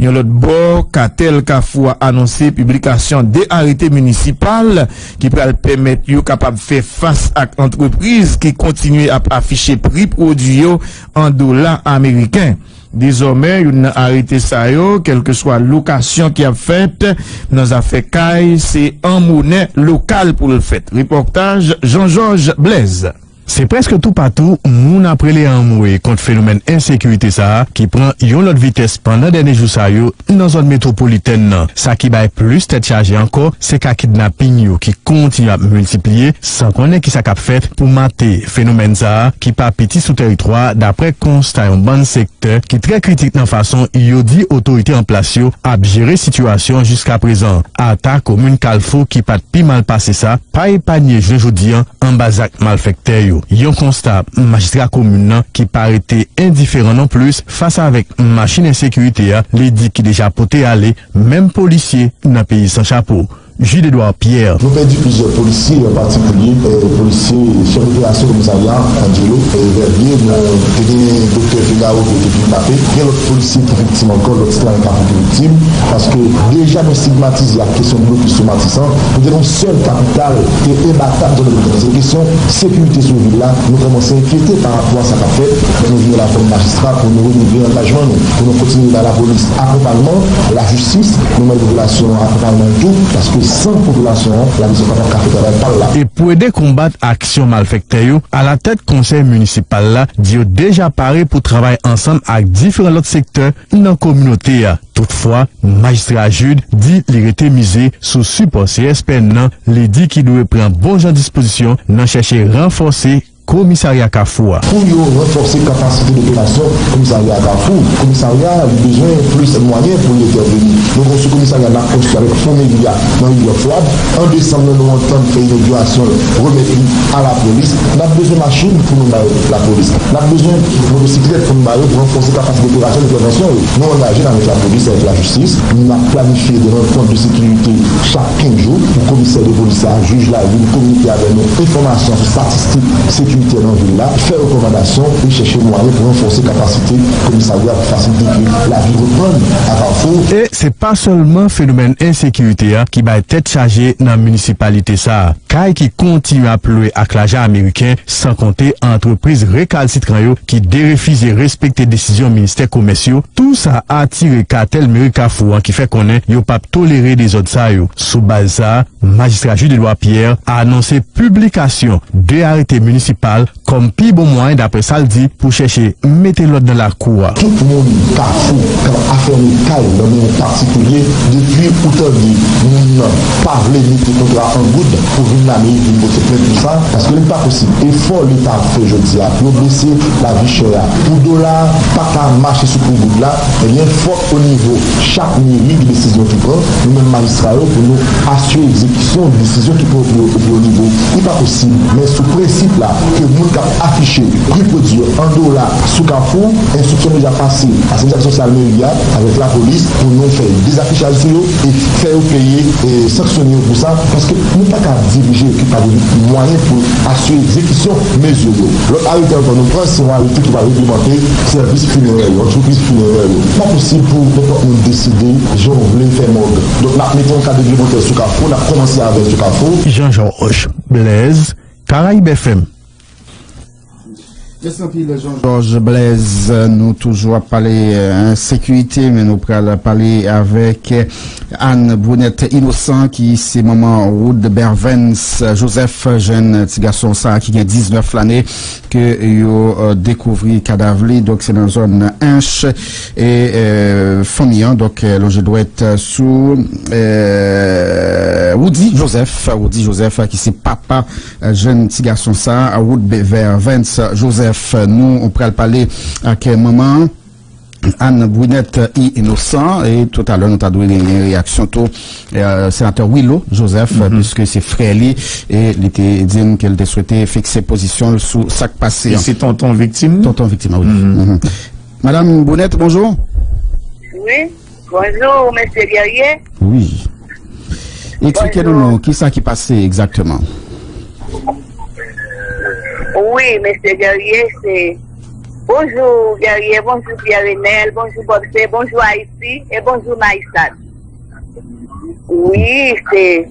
Yon lot bo katel ka fwa anonsi publikasyon de arete municipal ki pral pemet yo kapab fe fas ak entreprise ki kontinuye ap afiche pri prodyo an dola Ameriken. Dezome yon arete sa yo, kelke swa lokasyon ki ap fet, nan zafè kay se an mounen lokal pou l fèt. Reportaj Jean-Georges Blaise. Se preske tou patou, moun aprele an mouye kont fenomen insekurite sa ki pran yon lot vites pandan dene jou sa yo nan zon metropoliten non. nan. Sa ki bay plus tet chaje anko, se ka kidnapin yo ki kontinu bon ap multipliye san konen ki sa kap fet pou mate fenomen sa ki pa piti sou teritwa dapre konsta yon ban sekte ki tre kritik nan fason yo di otorite an plasyo ap jere situasyon jiska prezan. Ata komoun kalfo ki pat pi mal pase sa, pa e panye jenjou diyan an bazak mal fekte yo. yo. Yon konstat, magistra komoun nan ki parete indiferent nan plus fasa avek machin en sekurite ya, li di ki deja pote ale, menm polisye nan peyi san chapo. Jules-Edouard Pierre. Nou perdi pizor polisye, en partikulye, polisye chef d'opération komisaryan, Angelo, Verbier, teni Dr. Figaro, Dr. Mbappé, gen lot polisye ki viktim ankon, lot stran kapou ki viktim, paske deja nou stigmatize la kesyon blokis somatisan, nou denon sol kapital ke ebatab zon de blokis. Se kesyon sekurite sou villa, nou komanse enkyete par rapport sa kapè, nou vye la fon magistrat pou nou renouve engajman nou, pou nou kontinu la la polis akompalman, la justis, nou men volasyon akompalman tout, paske san populasyon la mizou patan kapitalal pal la. E pou ede kombat aksyon malfekte yo, a la tet konsey municipal la, di yo deja pare pou travay ansan ak diferent lot sektor nan kominote ya. Toutfwa, magistra Jude di li rete mize sou support CSPN nan, li di ki dwe pren bon jan disposisyon nan chèche renforse komisarya Kafou. Pou yo renforse kapasite d'operasyon komisarya Kafou, komisarya li bejouen plus mwanyen pou li eterveni. Nou kon sou komisarya la konjou avek fon media nan yon fwad, an desan nan nou an tan fey inodywasyon remetri a la polis, nan bejouen machin pou nou baye la polis. Nan bejouen motosiklet pou nou baye pou renforse kapasite d'operasyon d'intervensyon. Nou an ajen anvek la polis, anvek la justis, nou nan planifiye de renfond de sekurite chak 15 jou, pou komisar de polisa, juj la, yon komite avek nou informasyon sou sécurité dans la ville là, faire recommandation et chercher moyen pour renforcer capacité commissariat pour faciliter que la vie reprenne à Carrefour. Et c'est pas seulement phénomène insécurité hein, qui va être chargé dans la municipalité ça. Kay qui continue à pleurer à l'agent américain, sans compter entreprise récalcitrant qui déréfise respecter décision ministère commerciaux, tout ça a attiré cartel mairie Carrefour hein, qui fait qu'on est, yo pas tolérer des autres ça yo. Sous base ça, magistrat Jules de Pierre a annoncé publication de arrêtés municipaux kom pi bon mwen dapre saldi pou chèche mette lot nan la kouwa. Tout moun Kafou, kan afermi kay nan moun partikulye, depi ou te di moun parle mite kontra an goud pou vin nan mi, vin bote ple tout sa, paske lè pa posib. E fò l'Etat fè jodi a, pou blese la vi chè ya. Pou do la, pa ka mache sou pou goud la, e lè fò o nivou chak miri di desisyon ki pran, nou men magistra yo pou nou asye exekisyon di desisyon ki pran pou o nivou. E pa posib, men sou presip la, ke moun kap afiche, ripodur, an do la, sou Kafou, instruksyon nou ja pase a senjak sosyal media, avek la polis, pou nou fè desafichaj sou yo, e fè ou peye, e saksyon yo pou sa, paske nou pa ka dirije ki pa de mwanyen pou asye ekzekisyon mezyo yo. Lò, a yote an kon nou pran, se mwen a yote ki pa reglimante, servis funerè yo, antroupis funerè yo. Pa posib pou nou deside, joun vle fè mog. Don, na meton ka deglimante sou Kafou, na komanse avek sou Kafou. Jean-Jean Roche, Blaise, Karaib FM. Georges Blaise, nou toujou ap pale insekwite, men nou pral pale avek Anne Brunette Innocent ki se maman Wood Bervens Joseph, jen ti gason sa ki gen 19 l ane ke yo dekouvri kadavli dok se nan zon inch e famiyan, dok loje dwet sou Woody Joseph Woody Joseph ki se papa jen ti gason sa Wood Bervens Joseph Nou, ou pral pale ak maman Anne Brunette Innocent et tout alè nou ta dwe yon reaksyon tou senateur Willow Joseph, puisque se frè li et li te din ke l te souete fikse posisyon sou sak pase Et c'est tonton victime? Tonton victime, oui. Madame Brunette, bonjour. Oui, bonjour, monsieur Guerrier. Oui. Expliquez nou nou, ki sa ki pase exactement Oui, Monsieur Guerrier, c'est bonjour Guerrier, bonjour Pierre-Renel, bonjour Bobse, bonjour Haïti et bonjour Maïsad. Oui, c'est...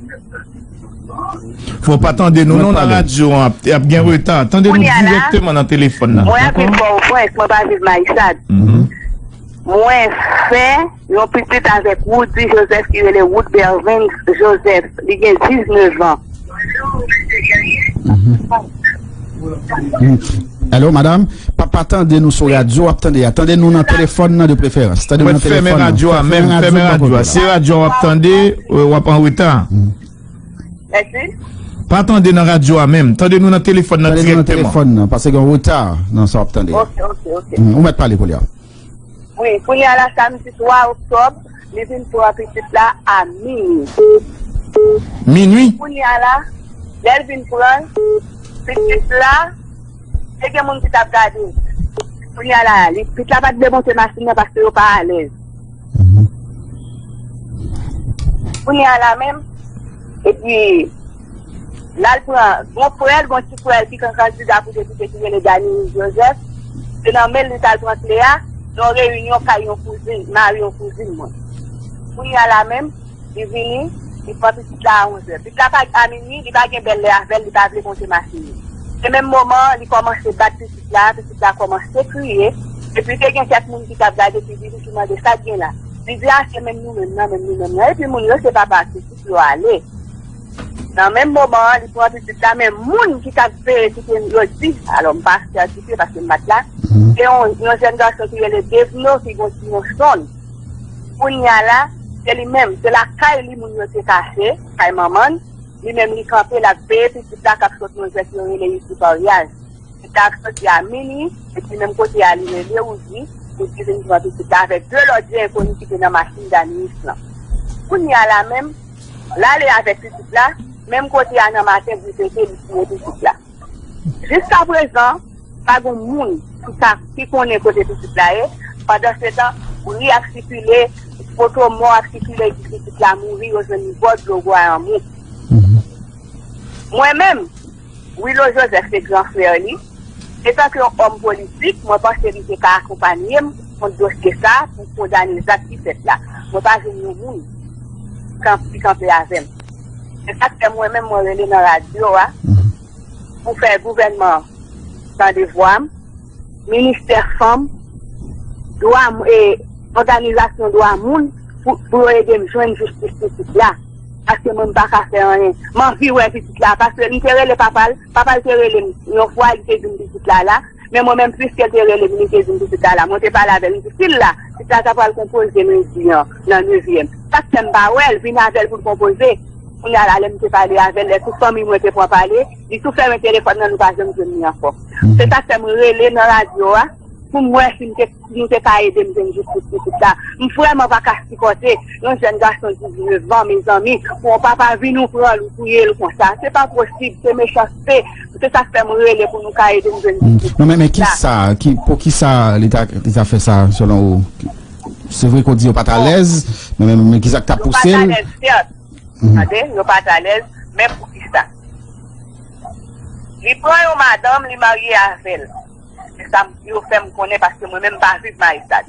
Fon pa tande nou nan radyo an, ap gen wetan, tande nou direktman nan telefon nan. Mwen api pou ou pwens, mwen pa viv Maïsad. Mwen fe, yon pitit anvek Woody Joseph ki vele Wood Bervin Joseph, li gen 19 an. Bonjour Monsieur Guerrier. Mm. Hello madame, pa pa nou sou radio. Atende, tande, nou nan telefon nan de preferans Mwen fèmè radio a, mwen fèmè radio a, se radio atende, wap an witan Pa atende nan radio a mèm, atende nou nan telefon nan direktèman Atende nou nan telefon nan, pase gen witan nan sa atende. Ok, ok, ok. Mm, Ou mèt pale pou li a Oui, pou li a la samdi 3 oktob, li vin pou apetit la a minu. Minui? Pou li a la, lèl vin pou an Pitit la, e gen moun ki tap gade. Pou nye la, li pitit la pat demonte masin paske yo pa alez. Pou nye la men, e pi, lal pou an, moun pou el, moun ti pou el ki kan da pou depi te kive le gani Joseph, se nan men li tal prant le a, nan reyunyon ka yon kouzin, nan yon kouzin moun. Pou nye la men, di vini, li poti si la 11. Pi kata amini, li bagen bel le avel, li bagen konti masini. Se men mouman, li komanse bat pi si la, pi si la komanse kriye, e pi te gen ket moun ki kap gade, pi di ki mande sa gen la. Li di a, se men nou men nan, men nou men nan, e pi moun yo se pa bati, si ki yo ale. Nan men mouman, li poti si la, men moun ki kap ve, si ki yo di, alon bas ki a di ki, bas ki mat la, e yon jen da se ki yo le devno, ki yon son. Koun ya la, Se li menm, se la kay li moun yo se kache, kay maman, li menm li kampe la pe, pi ki tak ap sot nou jes yore le yisi bariyaj. Ki tak sot ya mini, e pi menm kote ya li le le ouzi, e pi ven ki vantou ki ta avek de lodje koni ki te nan masin dan yis lan. Koun ya la menm, la le avek ki tit la, menm kote ya nan masin vi peke li si moti tit la. Jiska prezan, pa goun moun ki konen kote tit la e, padan se tan, ou li ak sikile, poto mò aksikile ki kritik la mouri yo jwen ni bod logo gwa yon moun. Mwen men, Wilo Joseph se gran frè li, etan ki yon om politik, mwen pa se li se ka akompanyem, mwen doske sa, pou kondane zak ki fet la. Mwen pa jen yon moun, kanpi kanpe la zem. Etan ki mwen men mwen rele nan radyo a, pou fè gouvenman san devwam, minister fòm, do am e... organizasyon do a moun pou, pou yo edem jwen justice pitit la. Aske moun baka fè anen. Man wè pitit la. Paske li tere le papal, papal tere le yon fwa li te zoun pitit la la. Men mwen men plis ke tere le li te zoun pitit la la. Mwen te pala ven li pitit la. Si ta ta pal kompoze men yon nan nevyem. Paske mba wèl, vin avel pou kompoze. Mwen ala mwen te pale avèl, lè tout fami mwen te pwa pale. Di tout fè mwen telefon nan nou pa jen mwen yon fò. Se ta se mwen rele nan radyo a. pou mwen si nou te ka ede mwen justice pou tout la. Mwen fwèman va kasti kote, yon jen gason 19 an, mwen zami, pou an papa vi nou pran lou kouye lou kon sa. Se pa posib, se me chaste, se sa fèm rele pou nou ka ede mwen justice. Non men men, ki sa, pou ki sa l'Etat fè sa selon ou? Se vwe kon di yo pat alèz, men men men ki sa ki ta pousse? Yo pat alèz, cert. Ade, yo pat alèz, men pou ki sa. Li pran yo madame, li marye a fèl. se sa yo fèm konen paske mwen mèm pa viv Maristad.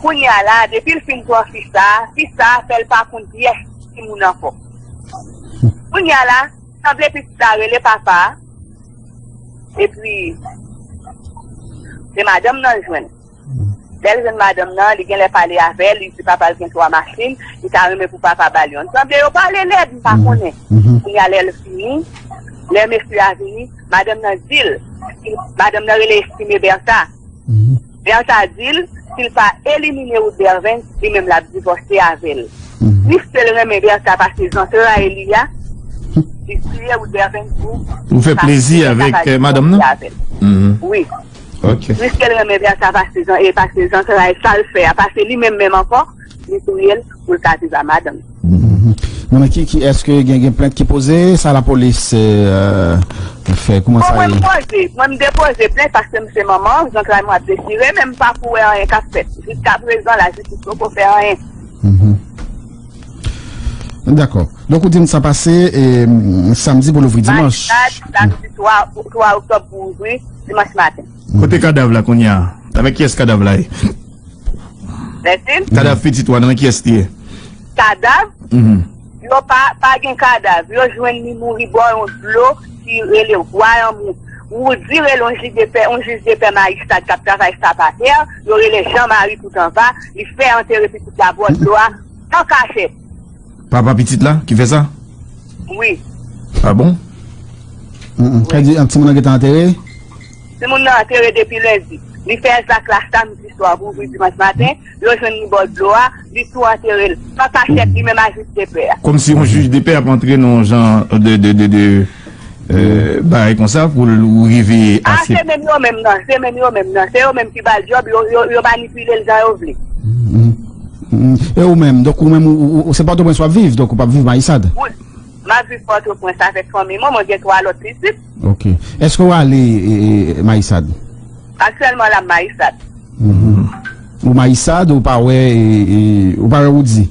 Kounye ala, depil fin kwa fisa, fisa fel pa koun diye si moun anpo. Kounye ala, sanble fisa rele papa, e epi, se madam nan jwen. Del jen madam nan, li gen le pale avel, li si papa gen kwa masin, li ta reme pou papa balyon. Sanble yo pale led, mpa konen. Mhm. Kounye ala, le fini, le mesri avini, madam nan dil, madam nan rele estime Bertha. Bertha dil, sil pa elimine ou Berven, li menm la divorse avel. Ni se le reme Bertha pa se zan, se ra Elia, li siye ou Berven pou. Ou fe plezi avek madam nan? Oui. Riske l reme byan sa pa se jan E pa se jan se la e sal fe A pa se li men men anpon Li sou yel pou l kati za madam Non men ki, ki eske gen gen plente ki pose, sa la polis euh, fè, kouman bon, sa yè? Mwen depoze, mwen depoze plente paske mse maman, jan kran mwen desire, men mpa pou wè an yè kap. Jiska prezant la jistis pou pou fè an yè. Mm-hmm. D'akor. Donk ou di msa pase, mm, samdi pou louvri dimanche? Samdi, samdi, 3 oktob pou louvri, dimanche maten. Kote kadav la koun ya? Tame kyes kadav la e? yè? Kadav fitit wana, men kyes e? Kadav? Mh mh. Yo pa gen kadav. Yo jwen ni mouri bo yon blo ki rele. Ou di rele on jiz depe ma istad kap travay sa pa ter. Yo rele Jean-Marie toutan pa. Li fe pitit la a. Tan kache. Papa pitit la ki fe sa? Oui. A bon? Kè di an ti moun an get anterre? Se moun atere depi lezi, li fè zak la stam to a pou pou dimanche matin, lo jen ni bod lo a, li sou anterel. Pa pa chek di men ma juj de pe. Kom si yon juj de pe ap antre non jan de, de, de, de, euh, bare kon sa pou lou rive a se. A se men yo men nan, se men yo men nan, se yo men ki bal job, yo, yo, yo manipile l jan yo vle. Mm, mm. E ou men, dok ou men, ou se pato pwen so ap viv, dok ou pa viv ma isad? Ou. Ma viv pato pwen sa fek son mi, moun moun gen to a lot prinsip. Ok. Esko wale euh, euh, Maïsad? Akselman la Maïsad. Mm-hmm. Ou maïsad ou pawe e, e, ou pawe ou di?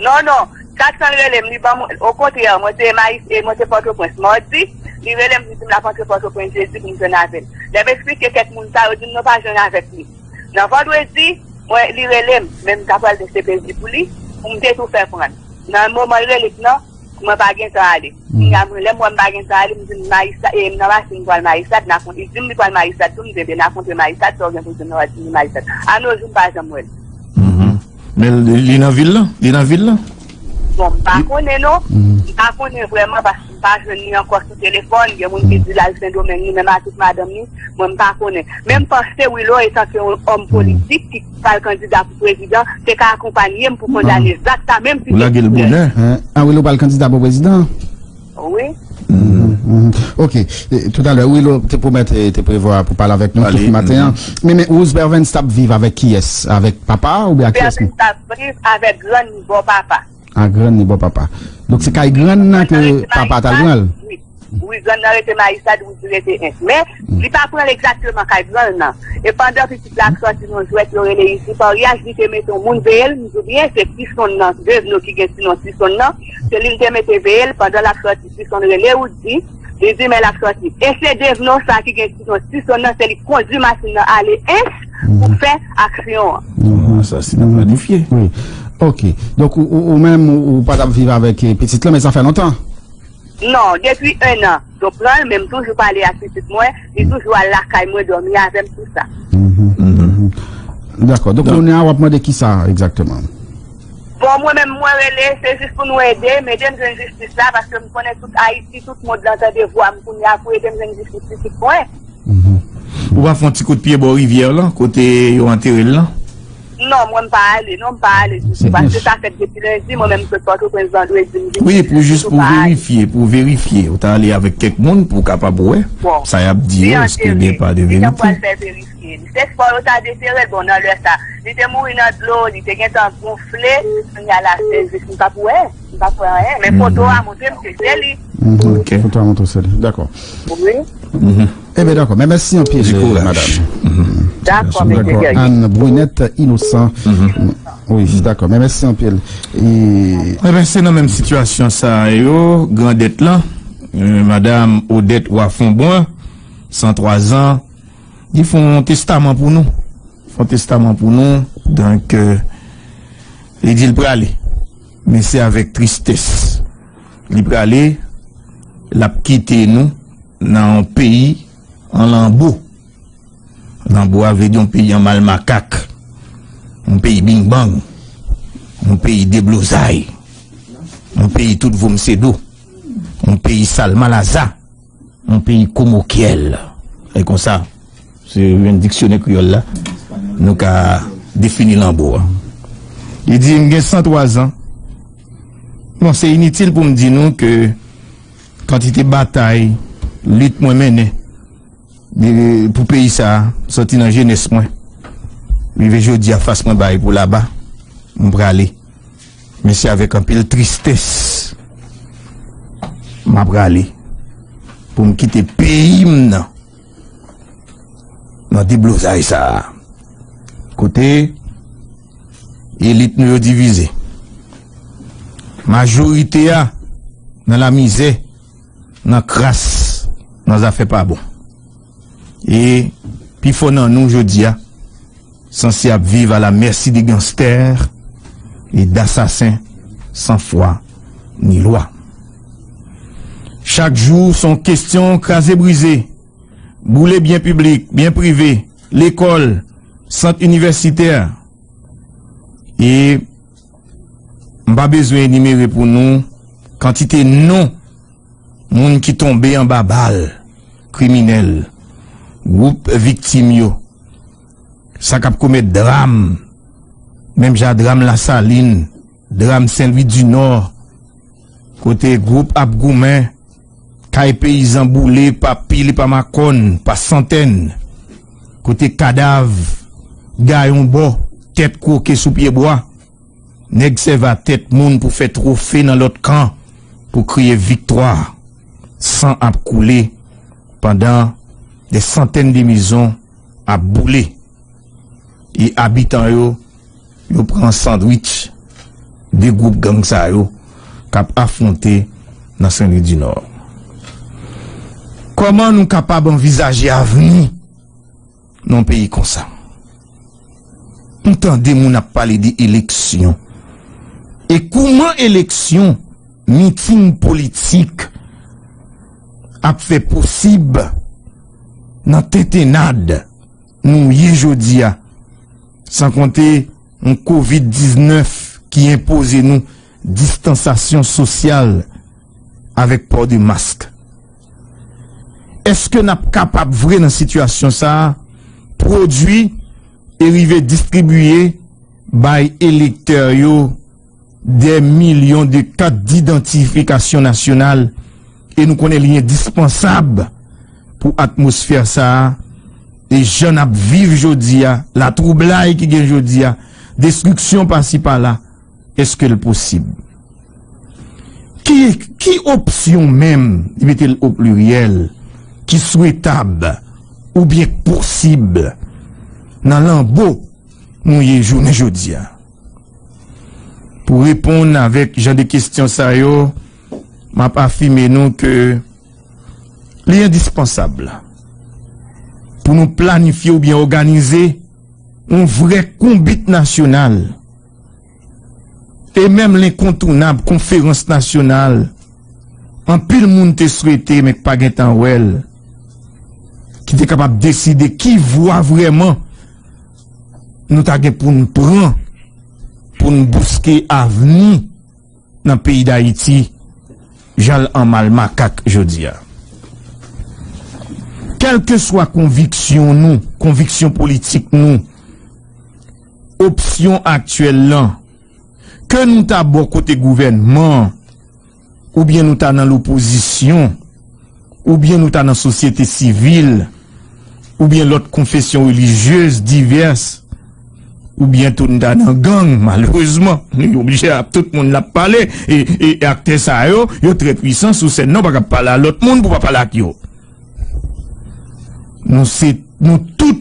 Non, non. 400 relèm li ba moun, ou konti ya, mwen te maïs e mwen te Port-au-Prince. Mwen di, li relèm li di mla konti Port-au-Prince, jesi mwen Jonavel. Lè mè eksplike ket moun ta, ou di mwen pa Jonavel li. Nan vandwe di, mwen li relèm, mè mwen kapal de sepezi pou li, mwen te tou fè pran. Nan mwen mwen relèm nan, Hmm. mwen pa gen sa ale. Mwen eh, mwen pa gen sa ale, mwen zin marisat, e mwen wak si mwen kwal marisat, na konti, zin mwen kwal marisat, tou mwen zebe na konti marisat, tou gen konti mwen wak si mwen marisat. Ano zin pa jan mwen. Hmm, hmm. Men li nan vil la? Li nan vil la? Bon, pa konen nou, pa konen vreman, pa jen ni ankor sou telefon, gen moun ki di la sen domen ni, men matik madam ni, mwen pa konen. Men panse wilo etan se yon om politik ki pal kandida pou prezident, se ka akompanyem pou kondane zakta, men Ou la gel bonen? Ah, wilo pal kandida pou prezident? Oui. Ok, tout à l'heure, Willow te promet te prévoir pour parler avec nous tout ce matin. Mais, mais où Berven Stab vive? Avec qui est-ce? Avec papa ou bien avec qui est-ce? Berven Stab vive avec grand niveau papa. Un grand niveau papa. Donc c'est quand il grand que papa t'a grand Oui. Oui, grand nan rete maïsad ou di rete ens. Mais, li pa pren exactement kay grand nan. Et pendant que tu plak sorti nou jwet lor ele isi, par yaj li te mette moun veyel, nou bien, se pis son nan, dev nou ki gen si non si son nan, se li te mette veyel, pendant la sorti, si son ele ou di, li di men la sorti. Et se dev nou sa ki gen si non si son nan, se li kondi masin nan ale pou aksyon. Ça, c'est magnifié. Oui. Ok. Donc, ou, ou, même, ou, ou pas vivre avec petite là, mais ça fait longtemps. Non, depi un an, do pran, menm toujou pale a sisit mwen, di toujou al lakay mwen dormi avèm tout sa. D'accord, donc on est à wapman de ki sa, exactement? Bon, mwen menm mwen rele, se jist pou nou ede, men dem jen jistis la, paske mwen konen tout Haiti, tout moun lan ta devwa, mwen konen apou, dem jen jistis si kwen. Ou va fon ti kout piye bo rivière la, kote yo anteril la? Non, mwen pa ale, non pa ale, paske sa fet depi lundi, mwen menm se porto kwen zandou e zimbi. Oui, pou juste pou verifiye, pou verifiye, ou ta ale avek kek moun pou kapabouwe, sa yap diyo, eske biye pa de verite. Li te pou al fè verifiye, li te sport ou ta desere, bon nan lè sa, li te mou inat lò, li te gen tan gonfle, mwen yala se, mwen pa pouwe, mwen pa pouwe an, men foto a montre mwen se li. Ok, a li, d'akor. Oui. Ebe d'akor, men mersi an piye, madame. Gaya. Anne Brunette Innocent. Oui, d'akor, men mersi an piye. Ebe, se nan menm situasyon sa yo, grandet lan, madame Odette Wafonboin, 103 an, di fon testaman pou nou. Fon testaman pou nou, donk, li di l prale, men se avek tristesse. Li prale, la pkite nou, nan peyi, an lanbo. Lanbo ave di an peyi an mal makak. An peyi bing bang. An peyi deblozay. An peyi tout voum sedo. An peyi sal malaza. An peyi komo kiel. E kon sa, se yon diksyone kriol la, nou ka defini lanbo. Li di m gen 103 an. Bon, se initil pou m di nou ke kantite batay, lit mwen mene, pou peyi sa, soti nan jenes mwen. Mi vejo di a fas mwen baye pou la ba, mwen prale. Men se avek an pil tristesse, mwen prale. Pou m kite peyi m nan. Nan di blouzay sa. Kote, elit nou yo divize. Majorite a, nan la mize, nan kras, nan zafè pa bon. E, pi fò nan nou jodi a, san si ap vive a la mersi di gangster, e d'assasin, san fwa, ni lwa. Chak jou son kestyon krasè brise, boule bien publik, bien privé, l'ekol, sant universiter, e, mba bezwen enimere pou nou, kantite nou, moun ki tombe an babal, kriminel, goup viktim yo, sakap kome dram, menm ja dram la saline, dram Saint-Louis du Nord, kote goup ap goumen, kay peyizan boule, pa pili pa makon, pa santen, kote kadav, gayon bo, tet kouke sou pieboa, neg se va tet moun pou fet rofe nan lot kan, pou kriye viktoar, san ap koule, pandan de santen de mizon ap boule, e abitan yo, yo pran sandwich, de goup gang sa yo, kap afronte nan Saint-Louis du Nord. Koman nou kapab envizaje aveni nan peyi konsa? Ntande moun ap pale di eleksyon. E kouman eleksyon, miting politik, ap fe posib nan tetenad nou ye jodia san konte an COVID-19 ki impose nou distansasyon sosyal avek por de mask. Eske nap kapap vre nan situasyon sa? Prodwi e rive distribuye bay elekteryo de milyon de kat d'identifikasyon nasyonal. E nou konen linye dispensab pou atmosfer sa e jen ap viv jodia la troublai ki gen jodia destruksyon pasi pa la eske l posib ki opsyon men i betel op luriel ki souetab ou bien posib nan lan bo nou ye jounen jodia pou repon avèk jan de kestyon sa yo ma pa afime nou ke li indispensable pou nou planifiye ou bien organize un vre kombit nasyonal e mèm l'inkontounab konferans nasyonal an pil moun te souete mek pa gen tan wèl ki te kapap deside ki vwa vreman nou ta gen pou nou pran pou nou bouske avni nan peyi da iti jal an mal makak jodia. Kelke swa konviksyon nou, konviksyon politik nou, opsyon aktuel lan, ke nou ta bo kote gouvenman, ou bien nou ta nan l'oposisyon, ou bien nou ta nan sosyete sivil, ou bien lot konfesyon religyeuse divers, ou bien tout nou ta nan gang, malouzman, nou obje ap tout moun la pale, e akte sa yo, yo tre pwisans ou se nou baka pale a lot moun pou pa pale ak yo. Nou se, nou tout,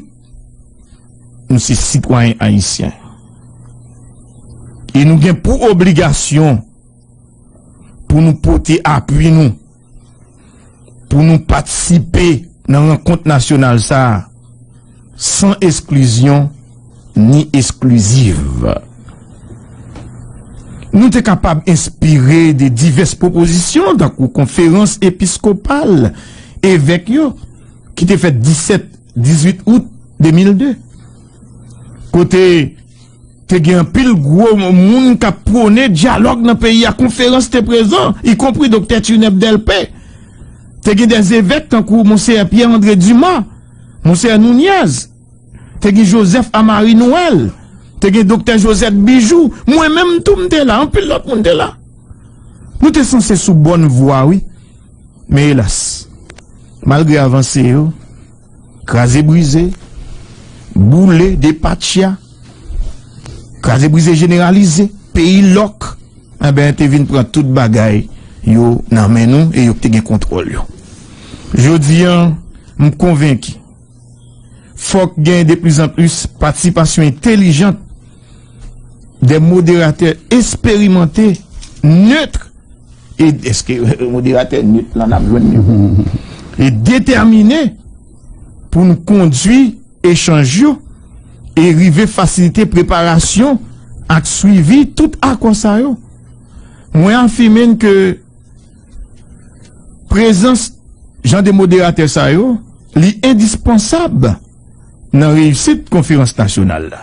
nou se sitwanyen haisyen. E nou gen pou obligasyon, pou nou pote apwi nou, pou nou patisipe nan an kont nasyonal sa, san eskluzyon, ni eskluziv. Nou te kapab inspire de divers proposisyon dan kou konferans episkopal evek yo ki te fet 17-18 out 2002. Kote te gen pil gwo moun ka prone diyalog nan peyi a konferans te prezon, y kompri Dr. Tuneb Delpe. Te gen des evek tan kou Monser Pierre-André Dumas, Monser Nouniaz, te gen Joseph Amari Noël, te gen Dr. Joseph Bijou, mwen men mtou mte la, anpil lot mte la. Nou te san se sou bon vwa, oui. Me elas, malgre avanse yo, krasé brisé, boule, depatchia, krasé brisé generalize, peyi lok, e ben te vin pran tout bagay, yo nan men nou, e yo te gen kontrol yo. Jodi an, m konvenki, fok gen de plus an plus, patisipasyon intelijant, de moderater esperimenté, neutre, e eske moderater neutre lan apjwen yo, e determiné, pou nou kondwi, echanj yo, e rive fasilite preparasyon, ak suivi, tout akwansa yo. Mwen anfimen ke, prezans, jan de moderater sa yo, li indispensab, nan reyisit konferans nasyonal la.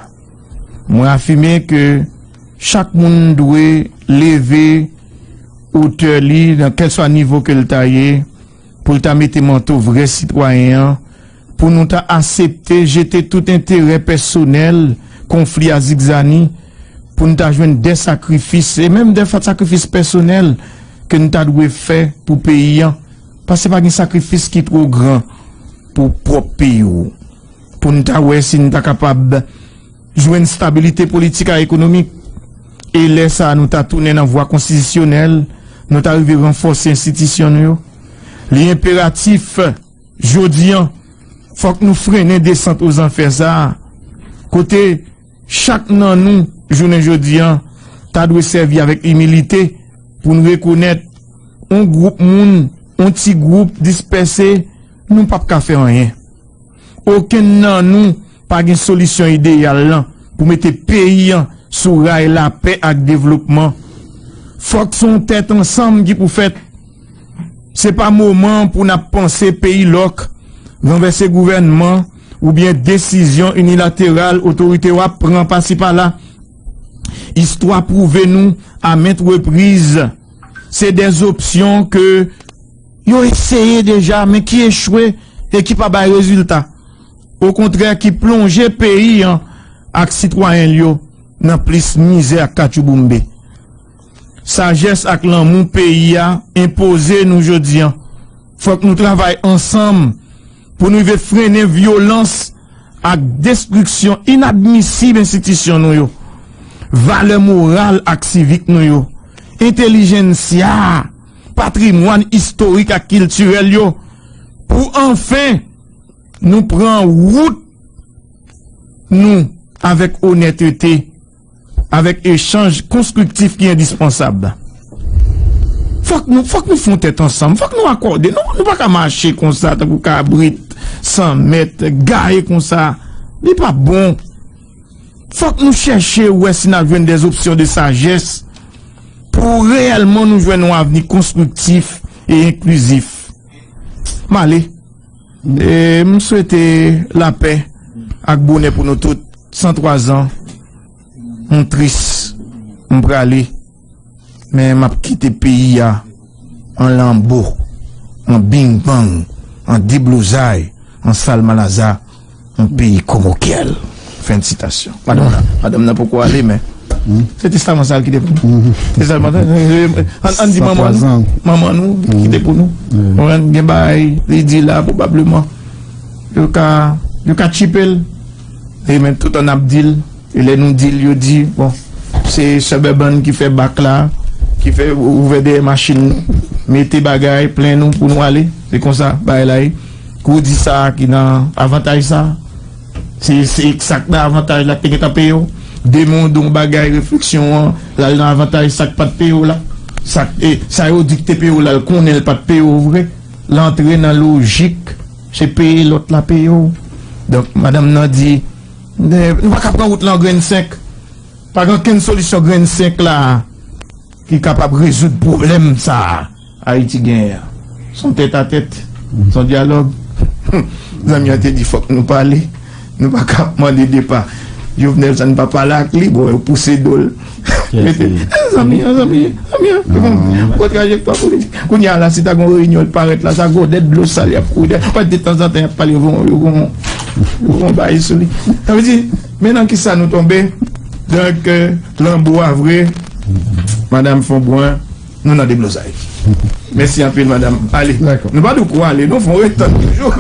Mwen afime ke chak moun dwe leve ou te li nan kel so a nivou ke l ta ye pou l ta mette manto vre sitwayen pou nou ta asepte jete tout entere personel konfli a zigzani pou nou ta jwen de sakrifis e menm de fat sakrifis personel ke nou ta dwe fe pou peyi an. Pas se pa gen sakrifis ki tro gran pou prop peyi ou pou nou ta wè si nou ta kapab jwen stabilite politika ekonomik e lè sa nou ta toune nan vwa konstitisyonel nou ta rive renfose institisyon yo li imperatif jodi an fòk nou frene desante ou zan fè sa kote chak nan nou jounen jodi an ta dwe servi avèk imilite pou nou rekounet un group moun, un ti group disperse, nou pap ka fe anyen. Oken nan nou pa gen solisyon ideyal lan pou mette peyi an sou ray la pe ak devlopman. Fok son tèt ansam ki pou fèt. Se pa mouman pou na panse peyi lok, renvesse gouvenman, ou bien desisyon unilateral, otorite wap pran pasi pa la. Histwa prouve nou a ment reprize. Se des opsyon ke yo eseye deja, men ki echwe, e ki pa bay rezultat. Au kontrè ki plonje peyi ak sitwayen liyo nan plis mize ak kachouboumbe. Sajes ak lan moun peyi ya impose nou jodi an. Fok nou travay ansam pou nou ve frene violans ak destruksyon inadmisib institisyon nou yo. Vale moral ak sivik nou yo. Patrimwan historik ak kilturel yo. Pou anfen nou pran wout nou avek onetete avek echange konstruktif ki indispensable. Fok nou foun tèt ansam, fok nou akorde, nou pa ka mache kon sa, ta kou ka abrit, san met, gaye kon sa, li pa bon. Fok nou chèche wè si nan jwen des opsyon de sajes, pou reèlman nou jwen nou avni konstruktif e inklusif. Mali, m souwete la pe ak bonè pou nou tout, 103 an, m tris, m pralé, men m ap kite peyi ya, an lambo, an bing bang, an diblouzay, an salmalaza, an peyi komokyel. Fin de citasyon. Madame nan, madame nan pou kwa ale, men, se te salman sal kite pou nou. Se salman sal, an di maman maman nou, kite pou nou. Mwen gen bay, li di la, poubableman, yo ka, yo ka chipel, e men tout an ap dil, e le nou dil yo di, bon, se sebeban ki fe bak la, ki fe ouve de machin, mette bagay, plen nou pou nou ale, se kon sa, bay la e, kou di sa, ki nan avantaj sa, se sak nan avantaj la, peke ta peyo, demon don bagay, refleksyon, la nan avantaj sak pat peyo la, sak, e, sa yo dikte peyo la, konen pat peyo vre, lantre nan logik, se peye lot la peyo, donk, madame nan di, Nou pa kapran wout lan gren 5. Pagan ken solisyon gren 5 la ki kapap rezout problem sa a iti gen ya. Son tèt a tèt, son diyalog. zami yon te di fok nou pale, nou pa kapman de depa. Jouvenel san pa pala ak li, bo yo pousse dol. zami mm. zanmi, mm. zami Kwa trajek pa pou li. Koun ya la, sita ta gon reynyon paret la, sa go det blo sal ya pou de. Pat de tan zan ten ap pale yon. Ou an bayi sou li. Nan vezi, menan ki sa nou tombe, donk, eh, lambou avre, madame Fonbouin, nou nan de blozay. Mersi anpil madame. Ale, nou pa nou kwa ale, nou fon wè ton toujou.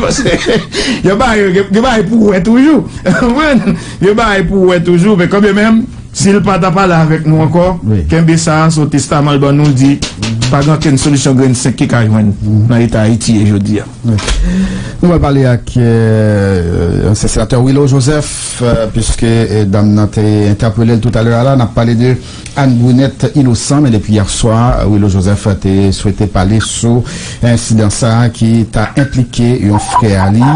Yo ba e pou wè toujou. Yo ba e pou wè toujou, pe komye menm, Sil pa ta pala avèk nou anko, oui. kembe sa an sou testaman ban nou di, mhm. pa gan ken solisyon gren sek ki ka jwen nan mhm. ita Haiti e jodi an. Nou wè pale ak euh, euh, se senatèr Willow Joseph, euh, piske dam nan te interpelel tout alè ala, nan pale de Anne Brunette Ilosan, men depi yar swa, Willow Joseph te souwete pale sou insidansa ki ta implike yon frè Ali.